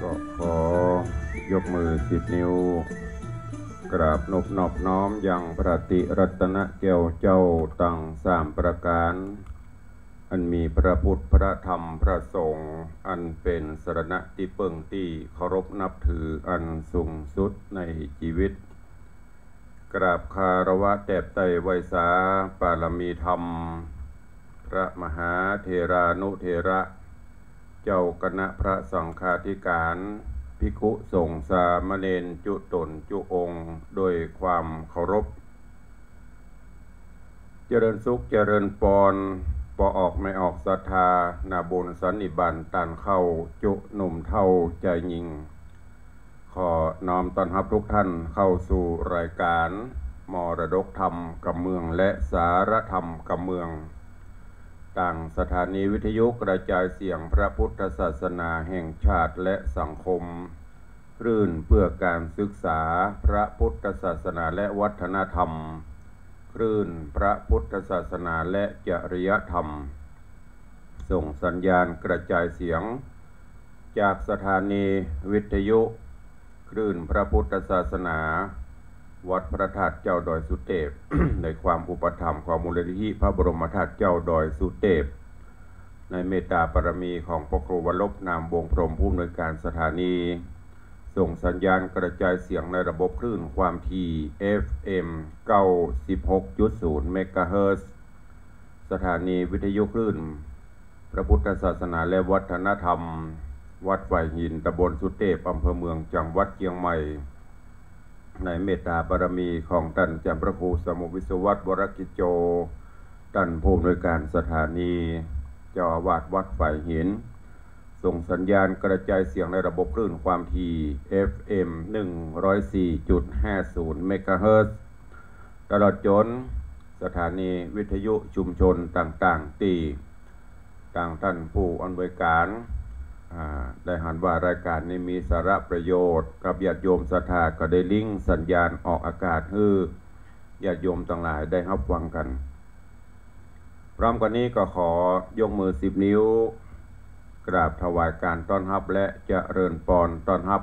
ก็ขอยกมือสิบนิ้ว กราบนบนอบน้อมอยังพระติรัตนเกวเจ้าตั้งสามประการ อันมีพระพุทธพระธรรมพระสงฆ์อันเป็นสรณะที่เปิงที่เคารพนับถืออันสูงสุดในชีวิต กราบคารวะแตบไตไวสาปารมีธรรม พระมหาเทรานุเทระ เจ้าคณะพระสังฆาธิการ ภิกขุสงฆ์สามเณรจุตนจุองค์โดยความเคารพ เจริญสุขเจริญปอนปอออกไม่ออกศรัทธานาบุญสันนิบันตันเข้าจุหนุ่มเท่าใจยิง ขอน้อมต้อนรับทุกท่านเข้าสู่รายการ มรดกธรรมกับเมืองและสารธรรมกับเมือง ต่างสถานีวิทยุกระจายเสียงพระพุทธศาสนาแห่งชาติและสังคม รื่นเพื่อการศึกษาพระพุทธศาสนาและวัฒนธรรมคลื่นพระพุทธศาสนาและจริยธรรม ส่งสัญญาณกระจายเสียง จากสถานีวิทยุ คลื่นพระพุทธศาสนา วัดพระธาตุเจ้าดอยสุเทพ ในความอุปถัมภ์ของมูลนิธิพระบรมธาตุเจ้าดอยสุเทพ ในเมตตาปรมีของพระครูวรลบนามวงพรหมผู้อำนวยการสถานี ส่งสัญญาณกระจายเสียงในระบบคลื่นความถี่ FM 96.0เมกะเฮิรตซ์สถานีวิทยุคลื่น พระพุทธศาสนาและวัฒนธรรม วัดไฟหินตำบลสุเทพอำเภอเมืองจังหวัดเชียงใหม่ ในเมตตาบารมีของท่านจำพระครูสมุวิศวัตวรกิจโจท่านผู้อำนวยการสถานีเจ้าอาวาสวัดไฟหิน ส่งสัญญาณกระจายเสียงในระบบคลื่นความถี่ FM 104.50เมกะเฮิรตซ์ตลอดจนสถานีวิทยุชุมชนต่างๆ ตีต่างท่านผู้อำนวยการ ได้หันว่ารายการนี้มีสาระประโยชน์ กับญาติโยมศรัทธาก็ได้ลิงก์สัญญาณออกอากาศให้ญาติโยมทั้งหลายได้รับฟังกัน พร้อมกันนี้ก็ขอยกมือสิบนิ้ว กราบถวายการต้อนรับและเจริญปอนต้อนรับ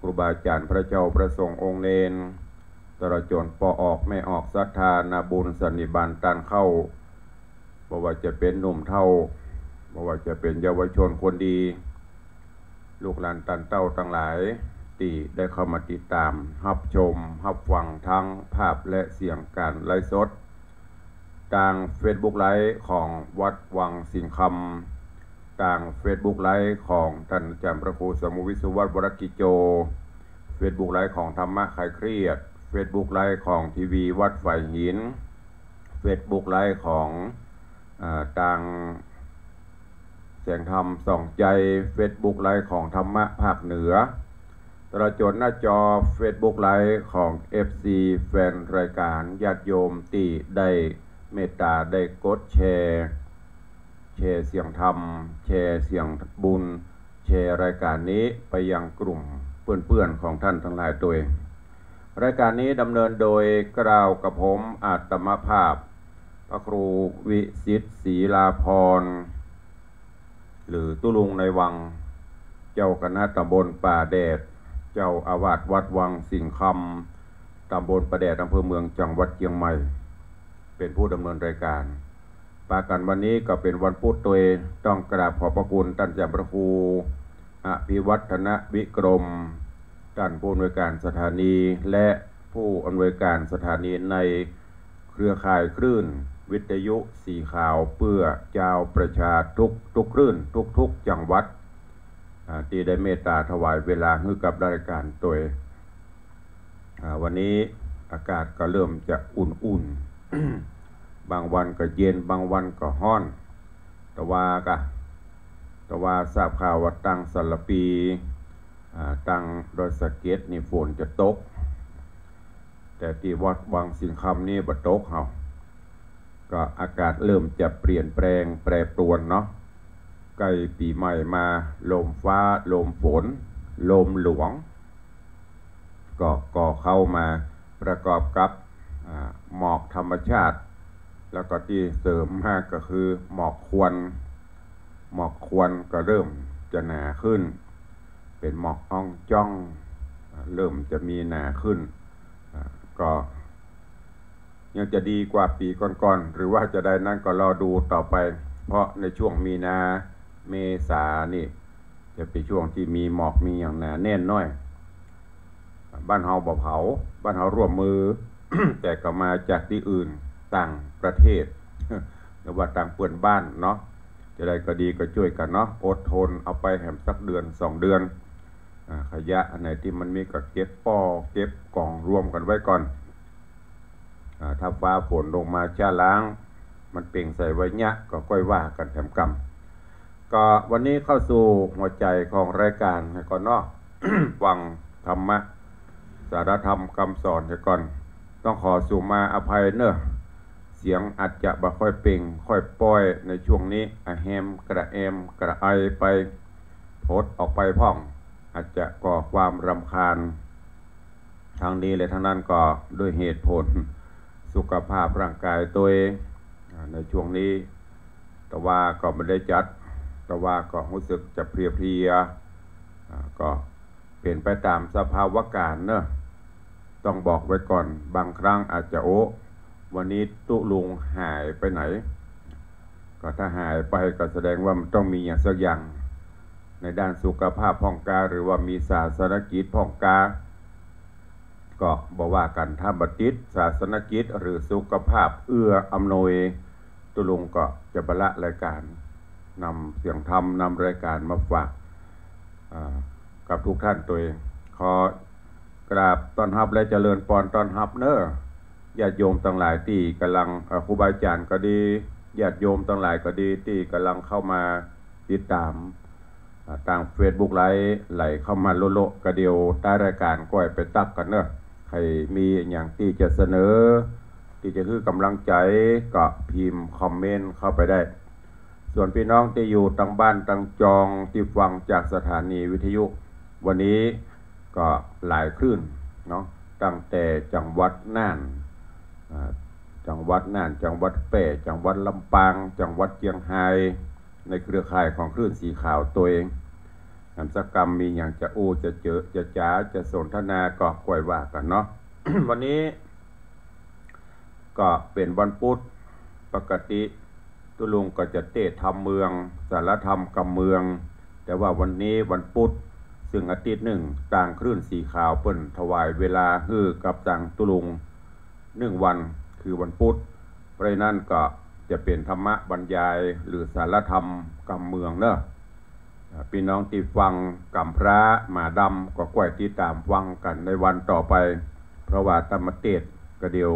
ครูบาอาจารย์พระเจ้าประสงค์องค์เนนตลอดจนปอออกไม่ออกศรัทธานาบุญสันนิบาตตันเข้าบ่ว่าจะเป็นหนุ่มเท่าบ่ว่าจะเป็นเยาวชนคนดี ลูกหลานตันเต้าทั้งหลายที่ได้เข้ามาติดตามรับชมรับฟังทั้งภาพและเสียงการไลฟ์สดทาง Facebook ไลฟ์ของวัดวังสิงคำทาง Facebook ไลฟ์ของท่านอาจารย์พระครูสมุวิสุวัตวรกิจโจ Facebook Live ของธรรมะคลายเครียด Facebook Live ของทีวีวัดไฟหิน Facebook Live ของอาทาง สียงธรรมส่องใจ Facebook Live ของธรรมะภาคเหนือตลอดจนหน้าจอ Facebook Live ของ FC แฟนรายการญาติโยมที่ได้เมตตาได้กดแชร์ แชร์เสียงธรรม แชร์เสียงบุญ แชร์รายการนี้ไปยังกลุ่มเพื่อนๆของท่านทั้งหลายตัวเองรายการนี้ดำเนินโดยกล่าวกับผมอาตมภาพ พระครูวิสิตศรีลาพร หรือตุลุงในวัง เจ้าคณะตำบลป่าแดด เจ้าอาวาสวัดวังสิงคำตำบลป่าแดดอำเภอเมืองจังหวัดเชียงใหม่ เป็นผู้ดำเนินรายการปากันวันนี้ก็เป็นวันพุธตัวเองต้องกราบขอบพระคุณท่านเจาพระครูอภิวัฒนวิกรมท่านผู้อำนวยการสถานีและผู้อำนวยการสถานีในเครือข่ายคลื่น วิทยุสีขาวเพื่อเจ้าประชาทุกทุกคลื่นทุกทุกจังหวัดที่ได้เมตตาถวายเวลาให้กับรายการตัววันนี้อากาศก็เริ่มจะอุ่นๆ บางวันก็เย็นบางวันก็ห้อน แต่ว่ากะแต่ว่าทราบข่าวว่าตั้งสารปีตั้งดอยสะเก็ดนี่ฝนจะตก แต่ที่วัดวังสิงคำนี่บ่ตกเฮา ก็อากาศเริ่มจะเปลี่ยนแปลงแปรปรวนเนาะใกล้ปีใหม่มา ลมฟ้า ลมฝน ลมหลวง ก็ก่อเข้ามาประกอบกับหมอกธรรมชาติ แล้วก็ที่เสริมมากก็คือ หมอกควันหมอกควันก็เริ่มจะหนาขึ้น เป็นหมอกอ่องจ้อง เริ่มจะมีหนาขึ้น ก็ ยังจะดีกว่าปีก่อนๆหรือว่าจะได้นั่นก็รอดูต่อไป เพราะในช่วงมีนาเมษานี่ จะเป็นช่วงที่มีหมอกมีอย่างหนาแน่นน้อยบ้านเฮาบ่เผา บ้านเฮาร่วมมือ แต่ก็มาจากที่อื่นต่างประเทศหรือว่าต่างเปื่อนบ้านเนาะจะได้ก็ดีก็ช่วยกันเนาะอดทนเอาไปแหมสักเดือนสองเดือนอขยะอันไหนที่มันมีก็เก็บปอเก็บกล่องรวมกันไว้ก่อน ถ้าฟ้าฝนลงมาช้าล้าง มันเปล่งใส่ไว้เนี้ยก็ก้อยว่ากันแถมกรรมก็วันนี้เข้าสู่หัวใจของรายการก่อนเนาะฟังธรรมะ สารธรรมคำสอนก่อน ต้องขอสู่มาอภัยเนอะเสียงอาจจะบ่ค่อยเป่ง ค่อยป้อยในช่วงนี้อะแฮมกระแอมกระไอไปโพดออกไปพ่อง อาจจะก่อความรำคาญ ทางนี้เลยทางนั้นก็ด้วยเหตุผล สุขภาพร่างกายตัวเองในช่วงนี้ แต่ว่าก็ไม่ได้จัด แต่ว่าก็รู้สึกจะเพลียเพลียก็เปลี่ยนไปตามสภาวะการเนอะต้องบอกไว้ก่อนบางครั้งอาจจะโอ้วันนี้ตุลุงหายไปไหน ก็ถ้าหายไปก็แสดงว่ามันต้องมีอย่างสักอย่าง ในด้านสุขภาพพ่องกาหรือว่ามีศาสนกิจพ่องกา ก็บอกว่ากันถ้าบัติดศาสนกิจ หรือสุขภาพเอื้ออำนวยตุลุงก็จะบละรายการนำเสียงธรรมนำรายการมาฝากกับทุกท่านตัวเองขอกราบต้อนรับและเจริญปอนต้อนรับเนอญาติโยมตั้งหลายที่กำลังครูบาอาจารย์ก็ดีญาติโยมตั้งหลายก็ดีที่กำลังเข้ามาติดตามทางเฟซบุ๊กไลฟ์ไหลเข้ามาโลโลกระเดียวใต้รายการก้อยไปตักกันเนอะ ใครมีอย่างที่จะเสนอ ที่จะคือกำลังใจก็พิมพ์คอมเมนต์เข้าไปได้ ส่วนพี่น้องที่อยู่ตั้งบ้านตั้งจองที่ฟังจากสถานีวิทยุ วันนี้ก็หลายคลื่นเนาะตั้งแต่จังหวัดน่านจังหวัดน่าน จังหวัดเป่จังหวัดลำปาง จังหวัดเชียงไฮในเครือข่ายของคลื่นสีขาวตัวเอง นามสกรรมมีอย่างจะอูจะเจอจะจ้าจะสนทนาก็กวยว่ากันเนาะวันนี้ ก็เป็นวันพุธปกติ ตุลุงก็จะเตะทำเมือง สารธรรมกำเมือง แต่ว่าวันนี้วันพุธซึ่งอาทิตย์หนึ่งต่างคลื่นสีขาวเปิ่นถวายเวลาฮือกับจังตุลุงหนึ่งวันคือวันพุธเพราะนั้นก็จะเป็นธรรมะบรรยายหรือสารธรรมกำเมืองเนอะ พี่น้องที่ฟังกำพระมาดำก็กล้วยที่ตามฟังกันในวันต่อไป เพราะว่าธรรมเตศก็เดียว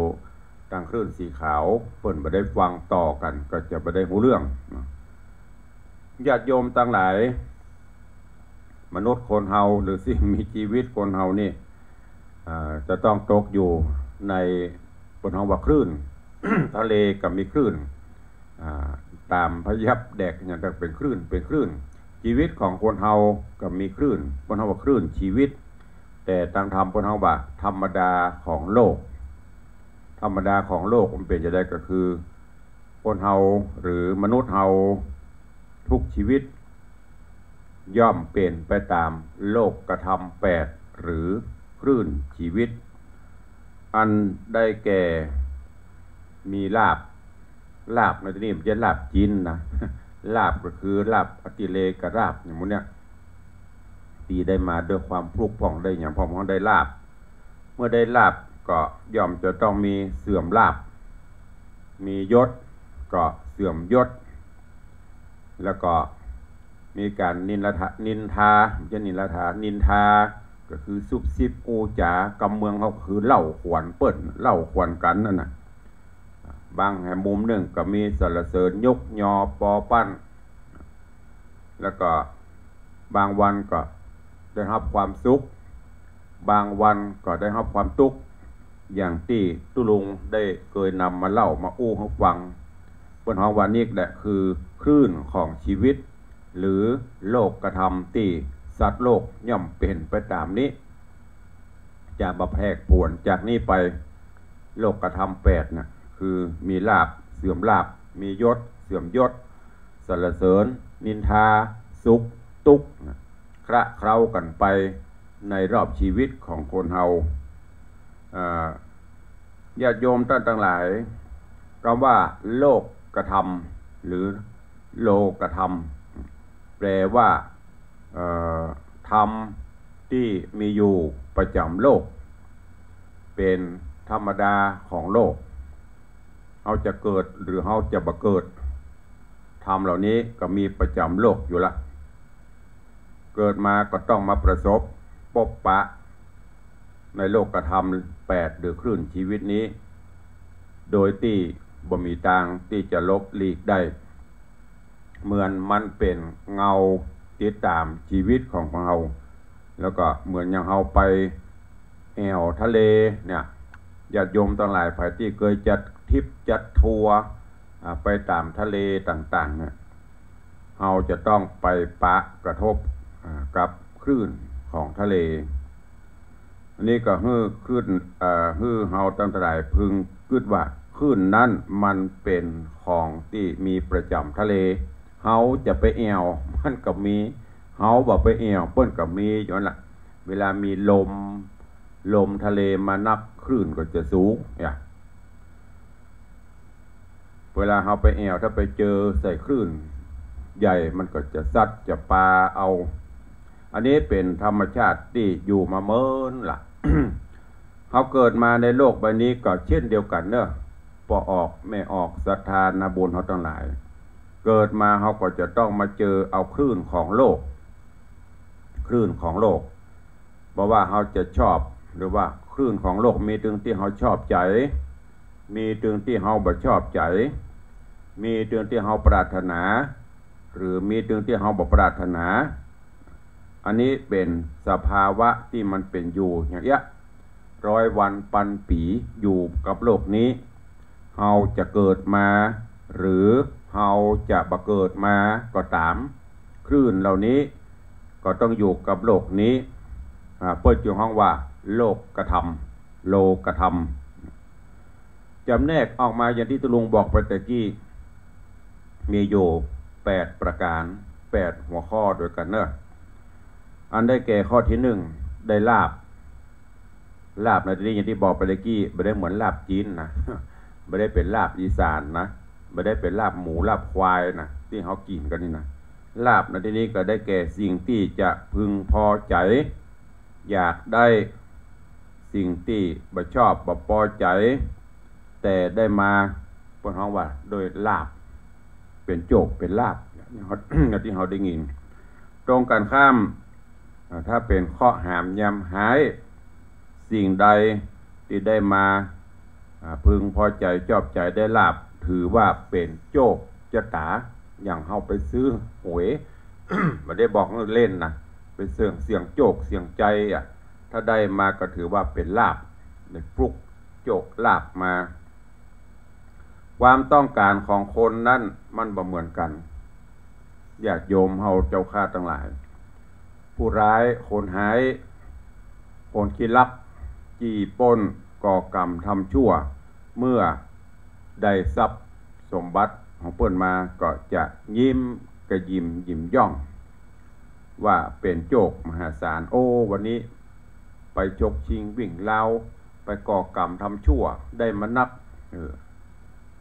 ตังคลื่นสีขาวเปิ่นมาได้ฟังต่อกันก็จะมาได้หูเรื่องญาติโยมตั้งหลาย มนุษย์คนเฮาหรือสิ่งมีชีวิตคนเฮานี่จะต้องตกอยู่ในบนห้องว่าคลื่น ทะเลกับมีคลื่นตามพยับแดกอย่างต่างเป็นคลื่นเป็นคลื่น ชีวิตของคนเฮากับมีคลื่น คนเฮาว่าคลื่นชีวิต แต่ตางธรรมคนเฮาว่าธรรมดาของโลก ธรรมดาของโลกมันเป็นจะได้ก็คือ คนเฮาหรือมนุษย์เฮาทุกชีวิต ย่อมเปลี่ยนไปตามโลกกระทำแปดหรือคลื่นชีวิต อันได้แก่มีลาบลาบในที่นี้มันจะลาบจินนะ ลาบก็คือลาบอติเลกราบอย่างมู้เนี้ยตีได้มาด้วยความพลุกพ่องได้อย่างพร้อมของได้ลาบ เมื่อได้ลาบก็ย่อมจะต้องมีเสื่อมลาบ มียศก็เสื่อมยศ แล้วก็มีการนินทานินทาจะนินทานินทา ก็คือซุบซิบอูจ๋ากำเมืองเขาคือเล่าขวัญเปิ้นเล่าขวัญกันนั่นน่ะ บางแห่งมุมหนึ่งก็มีสรรเสริญยกยอปอปั้น แล้วก็บางวันก็ได้รับความสุข บางวันก็ได้รับความทุกข์อย่างที่ตุลุงได้เคยนำมาเล่ามาอู้ให้ฟังบนห้องวันนี้แหละคือคลื่นของชีวิต หรือโลกกระทำที่สัตว์โลกย่อมเป็นไปตามนี้ จะบะแพกผวนจากนี้ไปโลกกระทำแปดนะ คือมีลาบเสื่อมลาบ มียศ เสื่อมยศสรรเสริญ นินทา สุขตุกใคระเคล้ากันไปในรอบชีวิตของคนเฮาญาติโยมท่านทั้งหลายคำว่า โลกกระทำหรือโลกระทำแปลว่าธรรมที่มีอยู่ประจำโลก เป็นธรรมดาของโลก เขาจะเกิดหรือเขาจะบัเกิดธรรมเหล่านี้ก็มีประจำโลกอยู่ละ เกิดมาก็ต้องมาประสบปบปะ ในโลกกระทำแปดหรือคลื่นชีวิตนี้ โดยที่บ่มีทางที่จะลบหลีกได้ เหมือนมันเป็นเงาติดตามชีวิตของเราแล้วก็เหมือนอย่างเราไปแอวทะเลเนี่ยญาติโยมตั้งหลายฝ่ายที่เคยจัด ทิปจัดทัวร์ไปตามทะเลต่างๆเนี่ยเราจะต้องไปปะกระทบกับคลื่นของทะเล อันนี้ก็ฮือขึ้นฮือเฮาตั้งแต่พึงคิดว่าคลื่นนั้นมันเป็นของที่มีประจำทะเลเฮาจะไปแอวมันก็มีเฮาบอกไปแอวเปิ้นก็มีอยู่นั่นแหละเวลามีลมลมทะเลมานับคลื่นก็จะสูงเนี่ย เวลาเราไปแอวถ้าไปเจอใส่คลื่น ใหญ่มันก็จะซัดจะปาเอา อันนี้เป็นธรรมชาติที่อยู่มาเมินละ่ะเขาเกิดมาในโลกใบนี้ก็เช่นเดียวกันเนอะพอออกไม่ออกศรัทธานาบุญเขาตั้งหลาย เกิดมาเขาก็จะต้องมาเจอเอาคลื่นของโลก คลื่นของโลกเพราะว่าเขาจะชอบหรือว่าคลื่นของโลกมีตึงที่เขาชอบใจ มีตึงที่เขาบ่ชอบใจ มีตึงที่เขาปรารถนา หรือมีตึงที่เขาบ่ปรารถนา อันนี้เป็นสภาวะที่มันเป็นอยู่อย่างเงี้ยร้อยวันปันปีอยู่กับโลกนี้เราจะเกิดมา หรือเราจะบัเกิดมาก็ตามคลื่นเหล่านี้ก็ต้องอยู่กับโลกนี้เปิดอยู่ห้องว่า โลกกระทำโลกกระทำ จำแนกออกมาอย่างที่ตุลุงบอกไปต่กี้มีอยู่แปดประการแปดหัวข้อโดยกันเนอะอันได้แก่ข้อที่หนึ่งได้ลาบ ลาบในที่นี้อย่างที่บอกไปเมื่อกี้ไม่ได้เหมือนลาบจีนนะไม่ได้เป็นลาบอีสานนะไม่ได้เป็นลาบหมูลาบควายนะที่เขากินกันนี่นะลาบในที่นี้ก็ได้แก่สิ่งที่จะพึงพอใจ อยากได้สิ่งที่บ่ชอบบ่พอใจ แต่ได้มาพวกเขาว่า โดยลาบ เป็นโจกเป็นลาบอย่างที่เขาได้ยิน ตรงกันข้าม ถ้าเป็นข้อหามยำหาย สิ่งใดที่ได้มาพึงพอใจชอบใจได้ลาบ ถือว่าเป็นโจกจะตาอย่างเขาไปซื้อหวยไม่ได้บอกเล่นนะไปเสียงเสียงโจกเสียงใจอะ ถ้าได้มาก็ถือว่าเป็นลาบในปลุกโจกลาบมา ความต้องการของคนนั้นมันบ่เหมือนกันอยากโยมเฮาเจ้าข้าทั้งหลาย ผู้ร้ายคนหายคนคิดลับ จีป้นก่อกรรมทำชั่ว เมื่อได้ทรัพย์สมบัติของเปิ้นมาก็จะยิ้มกระยิมยิ้มย่อง ว่าเป็นโจกมหาศาลโอ้วันนี้ ไปจกชิงวิ่งเล่าไปก่อกรรมทำชั่วได้มานับ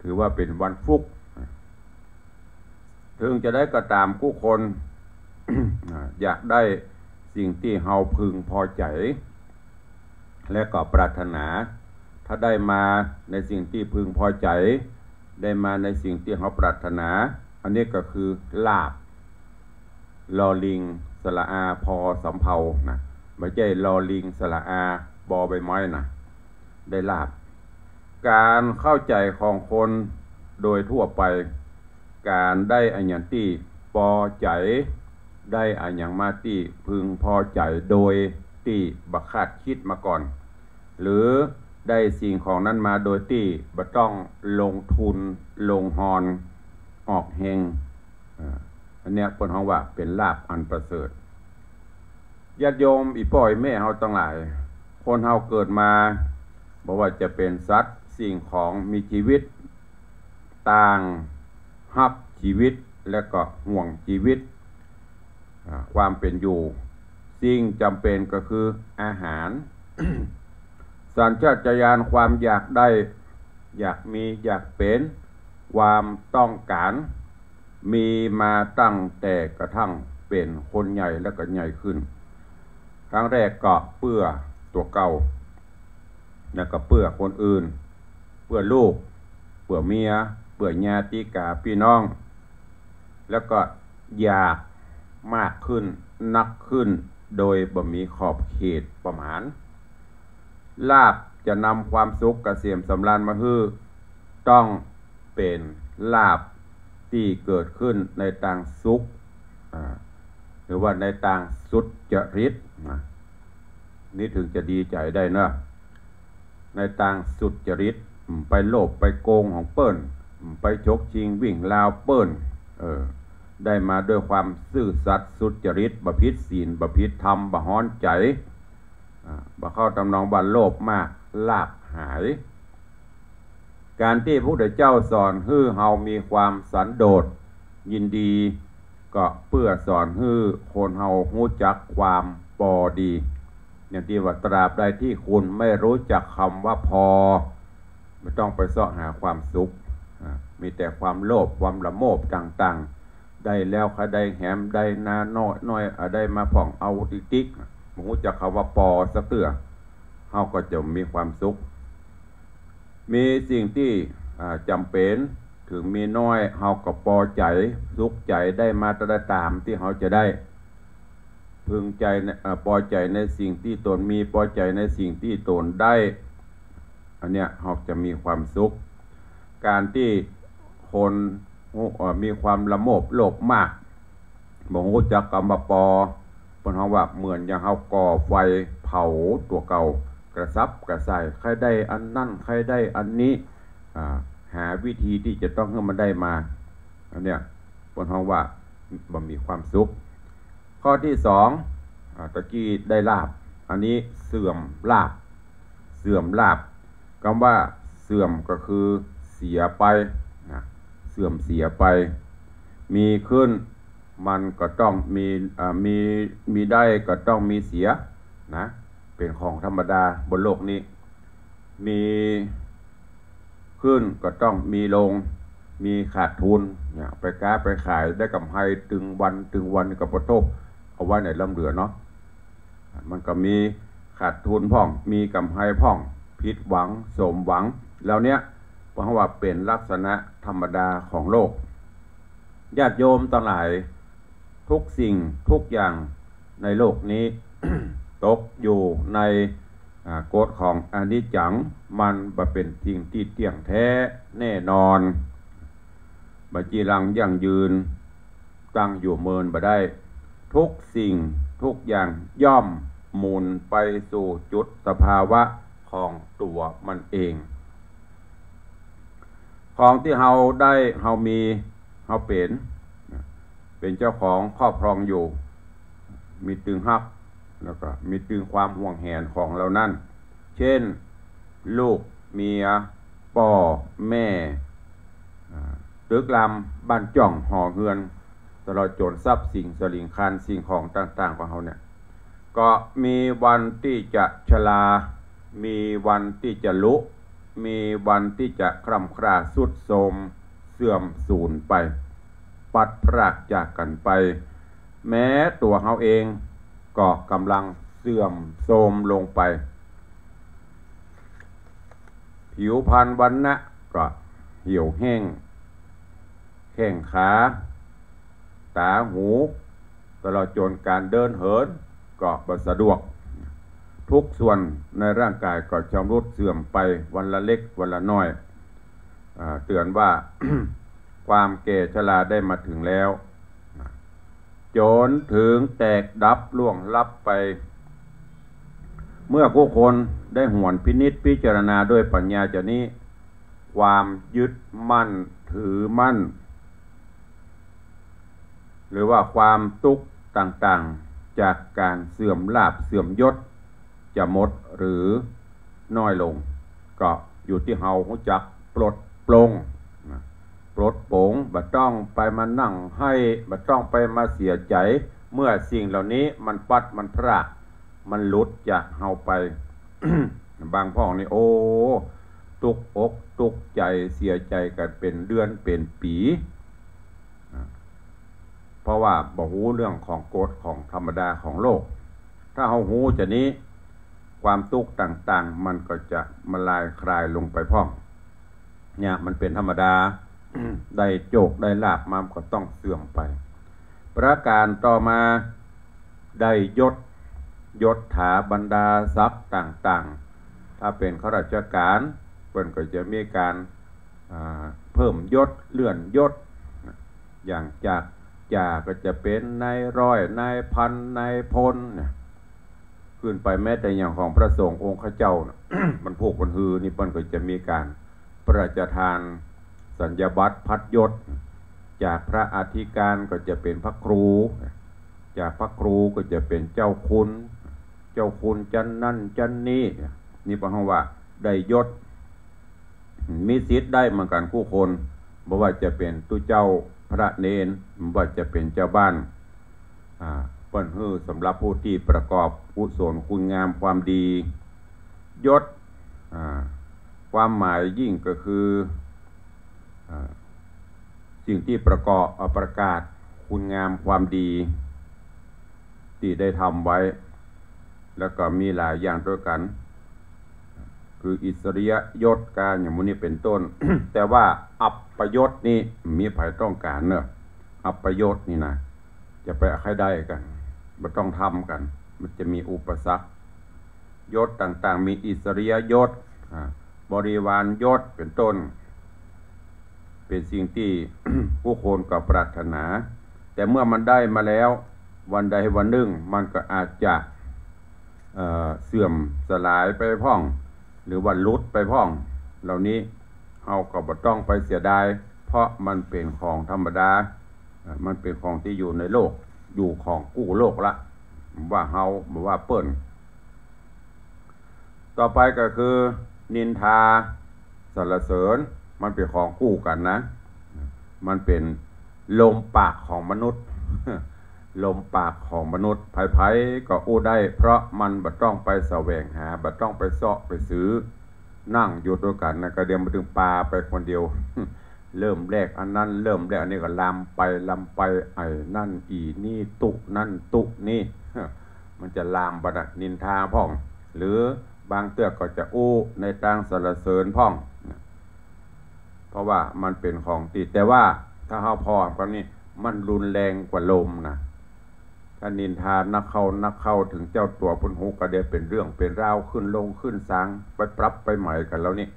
ถือว่าเป็นวันฟุก ถึงจะได้กระตามกู้คน อยากได้สิ่งที่เฮาพึงพอใจ และก็ปรารถนา ถ้าได้มาในสิ่งที่พึงพอใจ ได้มาในสิ่งที่เฮาปรารถนา อันนี้ก็คือลาบลอลิงสละอาพอสำเพานะไม่ใช่ลอลิงสละอาบอใบไม้นะได้ลาบ การเข้าใจของคนโดยทั่วไป การได้อันอย่างที่พอใจ ได้อันอย่ามาที่พึงพอใจโดยที่บักคาดคิดมาก่อน หรือได้สิ่งของนั้นมาโดยที่บัต้องลงทุน ลงหอน ออกเฮงอันเนี้ยเป็นห้องว่าเป็นลาบอันประเสริฐญาติโยมอีป่อยแม่เฮาตั้งหลาย คนเฮาเกิดมาบอกว่าจะเป็นสัตว์ สิ่งของมีชีวิต ต่างฮับชีวิตและก็ห่วงชีวิต ความเป็นอยู่ สิ่งจำเป็นก็คืออาหาร สัญชาตญาณความอยากได้ อยากมีอยากเป็น ความต้องการ มีมาตั้งแต่กระทั่งเป็นคนใหญ่แล้วก็ใหญ่ขึ้น ครั้งแรกก็เพื่อตัวเก่า แล้วก็เพื่อคนอื่น พื่อลูก เพื่อเมีย เพื่อญาติกาพี่น้อง แล้วก็อยากมากขึ้นนักขึ้นโดยบ่มีขอบเขตประมาณ ลาบจะนำความสุขกเกษมสำราญมาฮือต้องเป็นลาบที่เกิดขึ้นในทางสุข หรือว่าในทางสุดจริตนี่ถึงจะดีใจได้นะในทางสุดจริต ไปโลภไปโกงของเปิ้นไปชกชิงวิ่งลาวเปิ้นเออได้มาด้วยความซื่อสัตย์สุจริตบพิษศีลบพิษธรรมบฮ้อนใจบะเข้าตำนองบันโลภมากลาบหาย การที่พระพุทธเจ้าสอนฮื้อเฮามีความสันโดษยินดี ก็เพื่อสอนฮื้อคนเฮาหู้จักความปอดี อย่างที่ว่าตราบใดที่คุณไม่รู้จักคำว่าพอ ไม่ต้องไปเสาะหาความสุข มีแต่ความโลภความละโมบต่างๆ ได้แล้วขาได้แหมได้นาน้อยน้อยได้มาผ่องเอาติ๊กติ๊กมูจะคาว่าปอสะเตือเฮาก็จะมีความสุข มีสิ่งที่จำเป็นถึงมีน้อยเฮาก็ปอใจสุขใจได้มาตรตามที่เฮาจะได้ พึงใจปอใจในสิ่งที่ตนมีปอใจในสิ่งที่ตนได้ อันเนี้ยเฮาจะมีความสุข การที่คนมีความละโมบโลภมากบอกรู้จักกรรมปอเพิ่นเฮาว่าเหมือนอย่างเฮาก่อไฟเผาตัวเก่ากระซับกระใส่ใครได้อันนั่นใครได้อันนี้หาวิธีที่จะต้องให้มันได้มาอันเนี้ยเพิ่นเฮาว่าบ่มีความสุข ข้อที่สองตะกี้ได้ลาบ อันนี้เสื่อมลาบ เสื่อมลาบ คำว่าเสื่อมก็คือเสียไปเสื่อมเสียไป มีขึ้นมันก็ต้องมีมีมีได้ก็ต้องมีเสียนะเป็นของธรรมดาบนโลกนี้ มีขึ้นก็ต้องมีลง มีขาดทุนเนี่ยไปค้าไปขายได้กำไรตึงวันตึงวันกับประทบเอาไว้ในลำเหลือเนาะมันก็มีขาดทุนพ่อง มีกำไรพ่อง ผิดหวัง สมหวังแล้วเนี้ยเพราะว่าเป็นลักษณะธรรมดาของโลก ญาติโยมตั้งหลายทุกสิ่งทุกอย่างในโลกนี้ ตกอยู่ในกฎของอนิจจังมันบ่เป็นสิ่งที่เที่ยงแท้แน่นอนบัจีรังยั่งยืน ตั้งอยู่เมินบ่ได้ ทุกสิ่งทุกอย่างย่อมหมุนไปสู่จุดสภาวะ ของตัวมันเอง ของที่เฮาได้เฮามีเฮาเป็นเป็นเจ้าของครอบครองอยู่ มีตึงฮักแล้วก็มีตึงความห่วงแหนของเรานั่น เช่น ลูกเมียป่อแม่ตึกลำบ้านจ่องห่อเฮือน ตลอดจนทรัพย์สิ่งสลิงคันสิ่งของต่าง ๆ ของเขาเนี่ย ก็มีวันที่จะชลา มีวันที่จะลุมีวันที่จะคร่ำคร่าสุดโทมเสื่อมสูญไป ปัดพรากจากกันไป แม้ตัวเขาเองก็กำลังเสื่อมโทมลงไป ผิวพรรณวันนะก็เหี่ยวแห้ง แข้งขา ตาหูตลอดจนการเดินเหินก็บสะดวก ทุกส่วนในร่างกายก็ชำรุดเสื่อมไปวันละเล็กวันละน้อยอเตือนว่าความแก่ชราได้มาถึงแล้วจนถึงแตกดับล่วงลับไป เมื่อผู้คนได้หวนพินิษพิจารณาด้วยปัญญาจะนี้ ความยึดมั่นถือมั่น หรือว่าความตุกต่างๆ จากการเสื่อมลาบเสื่อมยศ จะหมดหรือน้อยลง ก็อยู่ที่เฮาหูจักปลดปลงปลดโปงบัดต้องไปมานั่งให้บัดต้องไปมาเสียใจ เมื่อสิ่งเหล่านี้มันปัดมันพรากมันลุดจากเฮาไปบางพ่องนี่โอ้ตุกอกตุกใจเสียใจกันเป็นเดือนเป็นปี เพราะว่าบอกหูเรื่องของกฎของธรรมดาของโลก ถ้าเฮาหูจะนี้ ความตุกต่างๆ มันก็จะมาลายคลายลงไปพ่อง เนี่ยมันเป็นธรรมดา ได้โจกได้ลาบมาก็ต้องเสื่อมไป ประการต่อมาได้ยศยศถาบรรดาทรัพย์ต่างๆ ถ้าเป็นข้าราชการเพิ่นก็จะมีการเพิ่มยศเลื่อนยศ อย่างจากจ่าก็จะเป็นนายร้อยนายพันนายพลเนี่ย ขึ้นไปแม้แต่อย่างของพระสงฆ์องค์ข้าเจ้านะมันพวกคนฮือนี่มันก็จะมีการประราชทานสัญญบัตรพัดยศ จากพระอธิการก็จะเป็นพระครู จากพระครูก็จะเป็นเจ้าคุณ เจ้าคุณจันนั่นจันนี้นี่แปลว่าได้ยศ มีสิทธิ์ได้เหมือนกันคู่คนบอกว่าจะเป็นตุเจ้าพระเนนว่าจะเป็นเจ้าบ้าน เปิ้นฮือสำหรับผู้ที่ประกอบกุศลคุณงามความดี ยศความหมายยิ่งก็คือสิ่งที่ประกอบประกาศคุณงามความดี ที่ได้ทำไว้ แล้วก็มีหลายอย่างด้วยกัน คืออิสริยยศการอย่างมุนี้เป็นต้น แต่ว่าอัปประยศนี่มีภัยต้องการเนอะอัปประยศนี่นะจะไปใครได้กัน มันต้องทำกัน มันจะมีอุปสรรคยศต่างๆ มีอิสริยยศบริวารยศเป็นต้น เป็นสิ่งที่ผู้คนก็ปรารถนา แต่เมื่อมันได้มาแล้ว วันใดวันหนึ่งมันก็อาจจะเเสื่อมสลายไปพ่อง หรือว่าลุดไปพ่อง เหล่านี้เราก็บ่ต้องไปเสียดาย เพราะมันเป็นของธรรมดา มันเป็นของที่อยู่ในโลก อยู่ของกู้โลกละว่าเฮาว่าเปิ้นต่อไปก็คือ นินทาสรรเสริญ มันเป็นของคู่กันนะ มันเป็นลมปากของมนุษย์ ลมปากของมนุษย์ไผ่ๆก็อู้ได้ เพราะมันบัดต้องไปแสวงหาบัดต้องไปเสาะไปซื้อ นั่งอยู่ด้วยกันนะก็เดียวมาถึงปลาไปคนเดียว เริ่มแรกอันนั้น เริ่มแรกอันนี้ก็ลำไปลำไปไอ้นั่นอีนี่ตุนั่นตุนี่มันจะลามบัดนินทาพ่อง หรือบางเตือกก็จะอู้ในทางสรรเสริญพ่อง เพราะว่ามันเป็นของติดแต่ว่าถ้าเขาพอแบบนี้มันรุนแรงกว่าลมนะถ้านินทานักเข้านักเข้าถึงเจ้าตัวพุนหูกระเดียเป็นเรื่องเป็นราวขึ้นลงขึ้นสางไปปรับไปใหม่กันแล้วนี่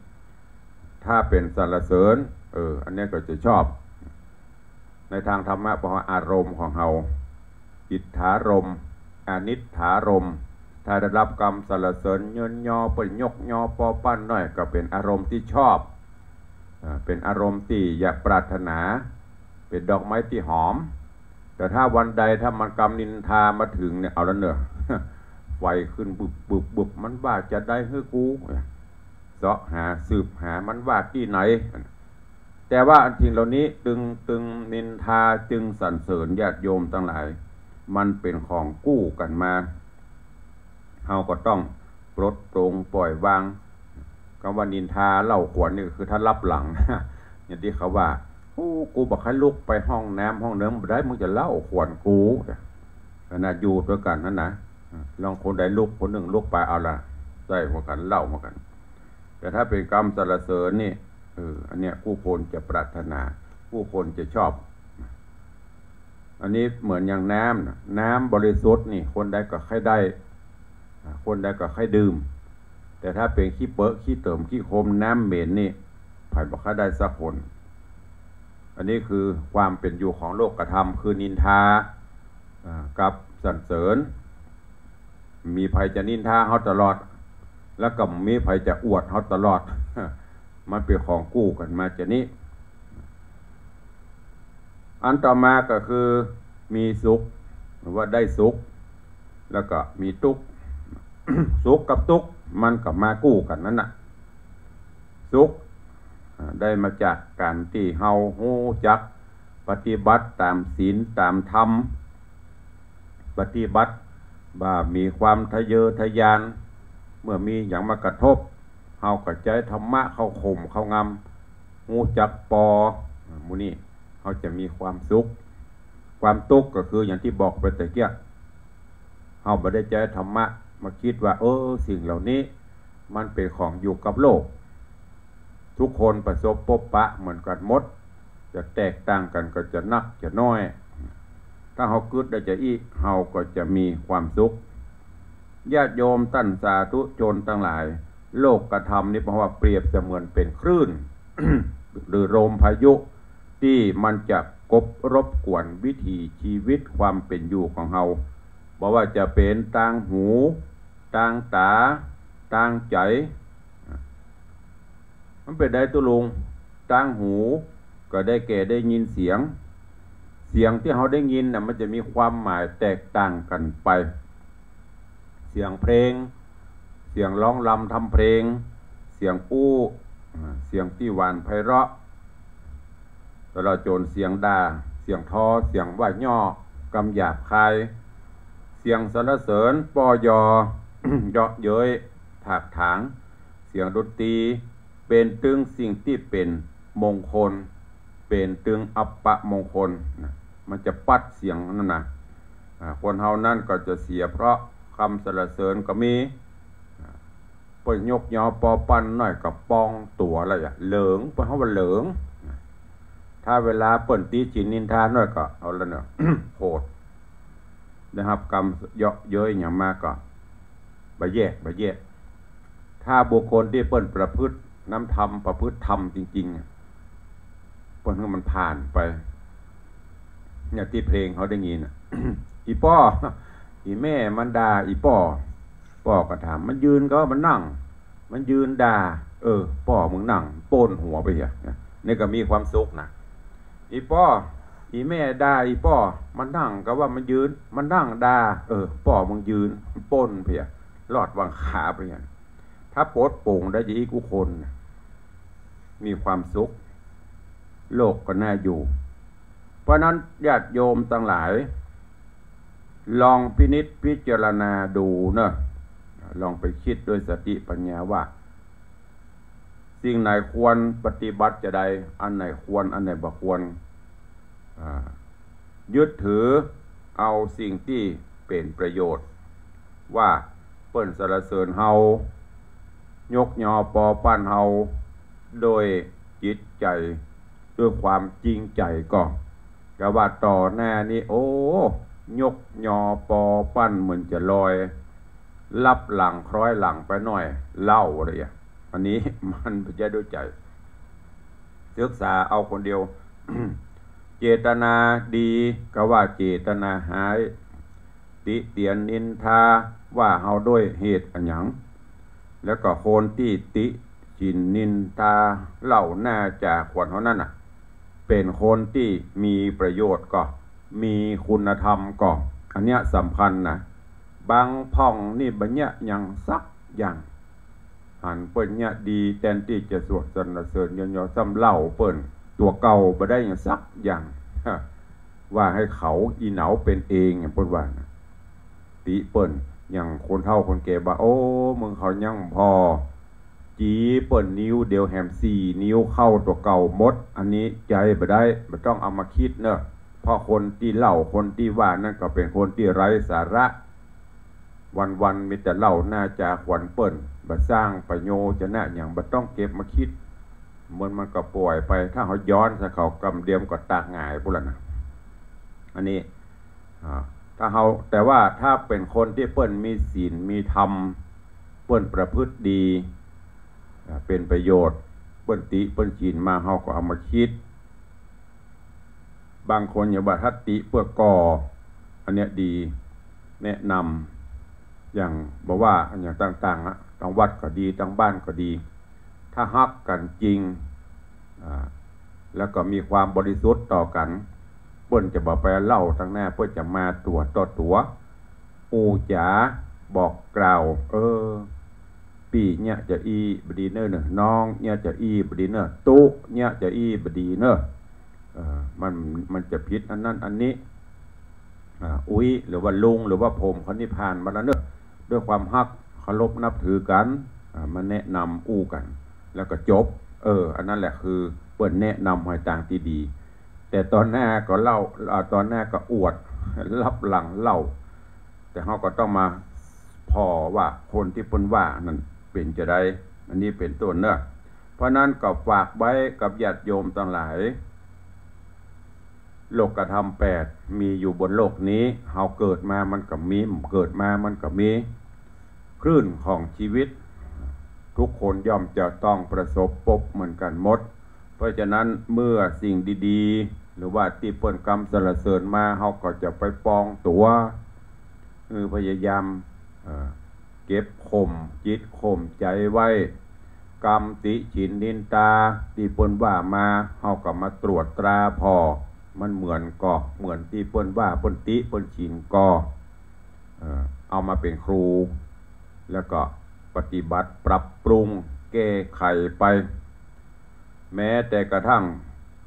ถ้าเป็นสรรเสริญ เออ อันนี้ก็จะชอบ ในทางธรรมะเพราะอารมณ์ของเราจิตถารมอนิถารม ถ้าได้รับกรรมสรรเสริญยนยอเปิยกยอปอปั้นน้อยก็เป็นอารมณ์ที่ชอบ เป็นอารมณ์ที่อยากปรารถนา เป็นดอกไม้ที่หอม แต่ถ้าวันใดถ้ามันกรรมนินทามาถึงเนี่ยเอาล้วเนอะไฟขึ้นบุบบุบบุบมันว่าจะได้ให้กูเสาะหาสืบหามันว่าที่ไหน แต่ว่าทิ้งเหล่านี้ตึงตึงนินทาจึงสรรเสริญญาติโยมทั้งหลาย มันเป็นของกู้กันมาเฮาก็ต้องปลดตรงปล่อยวางคำว่านินทาเล่าขวัญนี่คือถ้ารับหลังอย่างที่เขาว่าโอ้กูบอกให้ลุกไปห้องน้ำห้องเนื้อได้มึงจะเล่าขวัญกูขณะอยู่ด้วยกันนั่นนะลองคนใดลุกคนหนึ่งลุกไปเอาละได้มากันเล่ามากัน แต่ถ้าเป็นกรรมสรรเสริญนี่เอออันเนี้ยผู้คนจะปรารถนา ผู้คนจะชอบ อันนี้เหมือนอย่างน้ำน้ำบริสุทธิ์นี่ คนใดก็ใครได้ คนใดก็ให้ดื่ม แต่ถ้าเป็นขี้เปอะขี้เติมขี้คมน้ำเหม็นนี่ผ่านบอกค่าได้สักคน อันนี้คือความเป็นอยู่ของโลกกระทำคือนินทากับสรรเสริญ มีภัยจะนินทาเขาตลอด แล้วก็มีภัยจะอวดเขาตลอด มันเป็นของกู้กันมาจะนี้ อันต่อมาก็คือมีสุขหรือว่าได้สุข แล้วก็มีทุกข์สุขกับทุกข์มันกับมากู้กันนั่นน่ะ สุขได้มาจากการที่เฮาหูจัก ปฏิบัติตามศีลตามธรรม ปฏิบัติบ่ามีความทะเยอทะยาน เมื่อมีอย่างมากระทบเฮาก็ใจธรรมะเข้าข่มเข้างำหูจักปอมูนี่เขาจะมีความสุข ความทุกข์ก็คืออย่างที่บอกไปแต่เกี้ยเฮาบ่ได้ใจธรรมะ มาคิดว่า เออ สิ่งเหล่านี้ มันเป็นของอยู่กับโลก ทุกคนประสบพบปะเหมือนกันหมด จะแตกต่างกันก็จะนักจะน้อย ถ้าเฮาคิดได้จะอีเฮาก็จะมีความสุข ญาติโยมตั้นสาธุชนทั้งหลาย โลกกระทำนี่เพราะว่าเปรียบเสมือนเป็นคลื่น หรือลมพายุ ที่มันจะกบรบกวนวิถีชีวิตความเป็นอยู่ของเฮาบอกว่าจะเป็นตางหูตางตาตางใจ มันเป็นได้ตุลุงตางหู ก็ได้แก่ได้ยินเสียง เสียงที่เขาได้ยินน่ะมันจะมีความหมายแตกต่างกันไป เสียงเพลง เสียงร้องลำทำเพลง เสียงอู้ เสียงที่หวานไพเราะตลอดจรเสียงดาเสียงทอ เสียงว่าย่อกำหยาบคาย เสียงสรรเสริญปอยอเยาะเย้ยถากถาง เสียงดนตรี เป็นตึงสิ่งที่เป็นมงคล เป็นตึงอัปปะมงคล มันจะปัดเสียงนั่นนะคนเฮานั่นก็จะเสียเพราะ คำสรรเสริญก็มีปยกยอปอปันหน่อยกับปองตัวอะไรอะเหลิงเพราะเขาว่าเหลิงถ้าเวลาเปิ่นตีจินนินทาหน่อยก็เอาละเนาะโหดนะครับกรรมเยาะเย้ยอย่างมากก็บะแยกบะแยก ถ้าบุคคลที่เปิ้นประพฤติน้ำธรรมประพฤติธรรมจริงๆเปิ้นให้มันผ่านไป เนี่ยที่เพลงเขาได้ยินอีป้อ อีแม่มันด่าอีป้อป้อก็ถามมันยืนก็มันนั่ง มันยืนด่าเออป้อมึงนั่งโปนหัวไปอะนี่ก็มีความสุขนะอีป้ออีแม่ด่าอีป้อมันนั่งก็ว่ามันยืน มันนั่งด่าเออป้อมึงยืนปนเพียรอดวางขาไปอย่างถ้าโปดโป่งได้จะอีกุคน มีความสุข โลกก็น่าอยู่ เพราะนั้นญาติโยมทั้งหลาย ลองพินิษพิจารณาดูเนอะลองไปคิดด้วยสติปัญญาว่า สิ่งไหนควรปฏิบัติจะใด อันไหนควร อันไหนบ่ควรยึดถือเอาสิ่งที่เป็นประโยชน์ ว่าเปิ้นสรรเสริญเฮายกยอปอปั้นเฮาโดยจิตใจด้วยความจริงใจก็กะว่าต่อหน้านี้โอ้ ยกยอปอปั้นเหมือนจะลอย รับหลังคล้อยหลังไปหน่อย เล่าอะไรอะอันนี้มันจะด้วยใจ ศึกษาเอาคนเดียว เจตนาดีก็ว่าเจตนาหาย ติเตียนนินทาว่าเฮาด้วยเหตุอันหยัง แล้วก็โคนที่ติจินนินตาเล่าหน้าจากขวัญเขานั่นอะ เป็นคนที่มีประโยชน์ก็ มีคุณธรรมก็อันเนี้ยสำคัญนะบางพ่องนี่บัญญัยังสักอย่างหันเปิ้นเนี่ยดีแทนที่จะสวดสรรเสริญยนยอซ้ำเล่าเปิ้นตัวเก่าบ่ได้อย่างสักอย่างว่าให้เขาอีเหนาเป็นเองอย่างเปิ้นว่านะติเปิ้นอย่างคนเท่าคนแก่บ่าโอ้มึงเขายังพอจีเปิดนิ้วเดียวแฮมสี่นิ้วเข้าตัวเก่ามด อันนี้ใจไปได้ไม่ต้องเอามาคิดเนอะ เพราะคนที่เล่าคนที่ว่านั่นก็เป็นคนที่ไร้สาระ วันวันมีแต่เล่าหน้าจาขวัญเปิ่นบัสร้างประโยชน์จะน่อย่างบัต้องเก็บมาคิดเมันมันก็ป่วยไป ถ้าเขาย้อนสะเขากำเดียมก็ตากงายพุ่นนะอันนี้อ่าถ้าเขาแต่ว่าถ้าเป็นคนที่เปิ้นมีศีลมีธรรม เปิ้นประพฤติดี เป็นประโยชน์ เปิ้นติเปิ้นศีลมาเขาก็เอามาคิด บางคนอย่างว่าทัตติเพื่อก่ออันเนี้ยดีแนะนำอย่างบอกว่าอันอย่างต่างๆนะทางวัดก็ดีทางบ้านก็ดี ถ้าฮักกันจริงแล้วก็มีความบริสุทธิ์ต่อกันเปิ้นจะบอกไปเล่าทางหน้าเพื่อจะมาตัวต่อตัวอูจ๋าบอกกล่าว เออ ปีเนี่ยจะอีบดีเนอร์เนน้องเนี่ยจะอีบดีเนอร์ตุเนี่ยจะอีบดีเนอร์ มันมันจะพิษอันนั้นอันนี้อ,อุ้ยหรือว่าลุงหรือว่าผมคนที่ผ่านมาแล้วเนอะด้วยความฮักเคารพนับถือกันมาแนะนำอู้กัน แล้วก็จบ เออ อันนั้นแหละคือเปิดแนะนำหอยต่างที่ดี แต่ตอนหน้าก็เล่าตอนหน้าก็อวดรับหลังเล่า แต่เขาก็ต้องมาพอว่าคนที่เปนว่านั่นเป็นจะได้อันนี้เป็นต้นเนอะเพราะนั้นก็ฝากไว้กับญาติโยมทั้งหลาย โลกธรรมแปดมีอยู่บนโลกนี้เฮาเกิดมามันก็มีเกิดมามันก็มีคลื่นของชีวิต ทุกคนย่อมจะต้องประสบพบเหมือนกันหมด เพราะฉะนั้นเมื่อสิ่งดีๆ หรือว่าที่เปิ้นกรรมสรรเสริญมาเฮาก็จะไปปองตัวคือพยายามเก็บข่มจิตข่มใจไว้ กรรมติฉินนินตาที่เปิ้นว่ามาเฮาก็มาตรวจตราพอ มันเหมือนก็เหมือนที่เปิ้นว่าเปิ้นติเปิ้นฉินก็เออเอามาเป็นครู แล้วก็ปฏิบัติปรับปรุงแก้ไขไป แม้แต่กระทั่ง